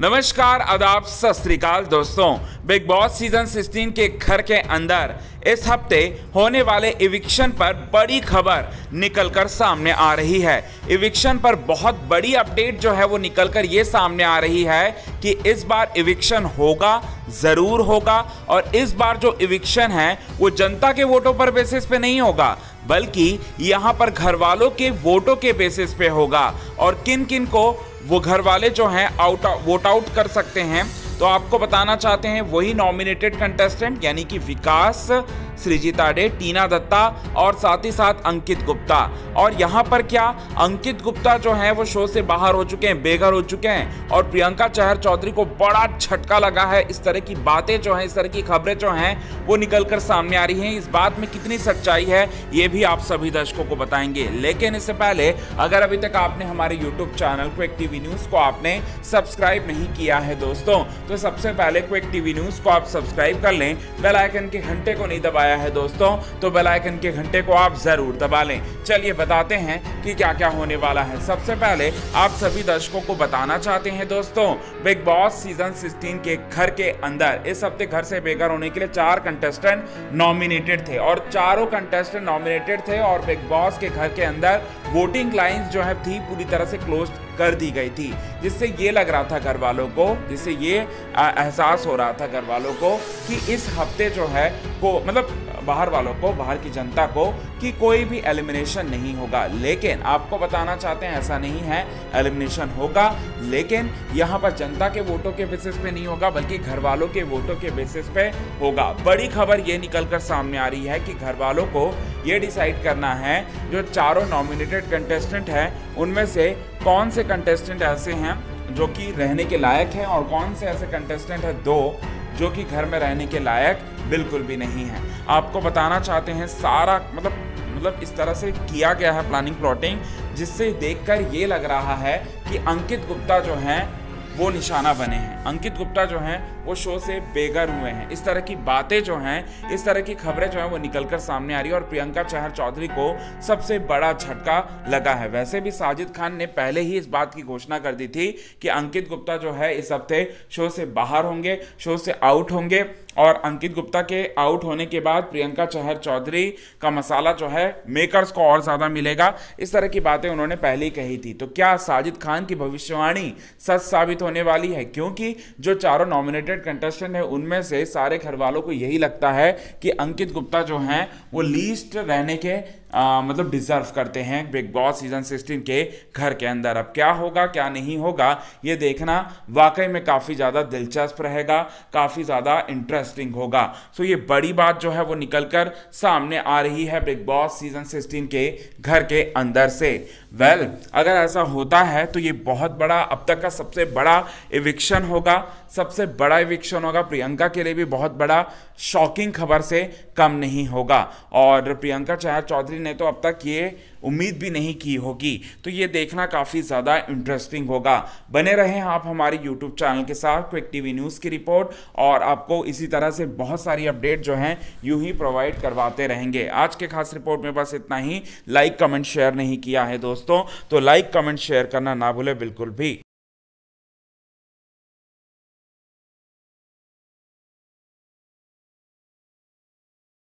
नमस्कार, आदाब सत दोस्तों। बिग बॉस सीज़न 16 के घर के अंदर इस हफ़्ते होने वाले इविक्शन पर बड़ी खबर निकलकर सामने आ रही है। इविक्शन पर बहुत बड़ी अपडेट जो है वो निकलकर ये सामने आ रही है कि इस बार इविक्शन होगा, ज़रूर होगा, और इस बार जो इविक्शन है, वो जनता के वोटों पर बेसिस पे नहीं होगा, बल्कि यहाँ पर घर वालों के वोटों के बेसिस पे होगा। और किन किन को वो घर वाले जो हैं आउट वोट आउट कर सकते हैं। तो आपको बताना चाहते हैं, वही नॉमिनेटेड कंटेस्टेंट यानी कि विकास सृजिता डे, टीना दत्ता और साथ ही साथ अंकित गुप्ता। और यहाँ पर क्या? अंकित गुप्ता जो है, वो शो से बाहर हो चुके हैं, बेघर हो चुके हैं और प्रियंका चहर चौधरी को बड़ा झटका लगा है। इस तरह की बातें जो हैं, इस तरह की खबरें जो हैं, वो निकल कर सामने आ रही हैं। इस बात में कितनी सच्चाई है, ये भी आप सभी दर्शकों को बताएँगे। लेकिन इससे पहले, अगर अभी तक आपने हमारे यूट्यूब चैनल को एक टीवी न्यूज़ को आपने सब्सक्राइब नहीं किया है दोस्तों तो सबसे पहले क्विक टीवी न्यूज़ को आप सब्सक्राइब कर लें। बेल आइकन के घंटे को नहीं दबाया है दोस्तों तो बेल आइकन के घंटे को आप ज़रूर दबा लें। चलिए बताते हैं कि क्या क्या होने वाला है। सबसे पहले, आप सभी दर्शकों को बताना चाहते हैं दोस्तों बिग बॉस सीज़न 16 के घर के अंदर, इस हफ़्ते घर से बेघर होने के लिए चार कंटेस्टेंट नॉमिनेटेड थे और चारों कंटेस्टेंट नॉमिनेटेड थे और बिग बॉस के घर के अंदर वोटिंग लाइंस जो है, थी पूरी तरह से क्लोज कर दी गई थी, जिससे ये लग रहा था घर वालों को, जिससे ये एहसास हो रहा था घर वालों को कि इस हफ़्ते जो है, को मतलब बाहर वालों को, बाहर की जनता को कि कोई भी एलिमिनेशन नहीं होगा। लेकिन आपको बताना चाहते हैं, ऐसा नहीं है एलिमिनेशन होगा, लेकिन यहाँ पर जनता के वोटों के बेसिस पे नहीं होगा, बल्कि घर वालों के वोटों के बेसिस पे होगा। बड़ी खबर ये निकलकर सामने आ रही है कि घर वालों को ये डिसाइड करना है जो चारों नॉमिनेटेड कंटेस्टेंट हैं, उनमें से कौन से कंटेस्टेंट ऐसे हैं जो कि रहने के लायक हैं और कौन से ऐसे कंटेस्टेंट हैं दो जो कि घर में रहने के लायक बिल्कुल भी नहीं है। आपको बताना चाहते हैं सारा मतलब मतलब इस तरह से किया गया है प्लानिंग प्लॉटिंग जिससे देखकर ये लग रहा है कि अंकित गुप्ता जो हैं वो निशाना बने हैं। अंकित गुप्ता जो हैं, वो शो से बेघर हुए हैं। इस तरह की बातें जो हैं, इस तरह की खबरें जो हैं, वो निकलकर सामने आ रही है और प्रियंका चहर चौधरी को सबसे बड़ा झटका लगा है। वैसे भी साजिद खान ने पहले ही इस बात की घोषणा कर दी थी कि अंकित गुप्ता जो है, इस हफ़्ते शो से बाहर होंगे, शो से आउट होंगे। और अंकित गुप्ता के आउट होने के बाद प्रियंका चहर चौधरी का मसाला जो है मेकर्स को और ज़्यादा मिलेगा। इस तरह की बातें उन्होंने पहले ही कही थी। तो क्या साजिद खान की भविष्यवाणी सच साबित होने वाली है? क्योंकि जो चारों नॉमिनेटेड कंटेस्टेंट है उनमें से सारे घर वालों को यही लगता है कि अंकित गुप्ता जो हैं वो लीस्ट रहने के आ, मतलब डिजर्व करते हैं बिग बॉस सीज़न 16 के घर के अंदर। अब क्या होगा क्या नहीं होगा ये देखना वाकई में काफ़ी ज़्यादा दिलचस्प रहेगा काफ़ी ज़्यादा इंटरेस्टिंग होगा। सो ये बड़ी बात जो है वो निकलकर सामने आ रही है बिग बॉस सीज़न 16 के घर के अंदर से। वेल well, अगर ऐसा होता है तो ये बहुत बड़ा अब तक का सबसे बड़ा इविक्शन होगा। सबसे बड़ा इविक्शन होगा प्रियंका के लिए भी बहुत बड़ा शॉकिंग खबर से कम नहीं होगा। और प्रियंका चहर चौधरी ने तो अब तक ये उम्मीद भी नहीं की होगी। तो ये देखना काफ़ी ज़्यादा इंटरेस्टिंग होगा। बने रहें आप हमारे यूट्यूब चैनल के साथ क्विक टीवी न्यूज़ की रिपोर्ट और आपको इसी तरह से बहुत सारी अपडेट जो हैं, यूँ ही प्रोवाइड करवाते रहेंगे। आज के खास रिपोर्ट में बस इतना ही। लाइक कमेंट शेयर नहीं किया है दोस्तों। तो लाइक कमेंट शेयर करना ना भूले बिल्कुल भी।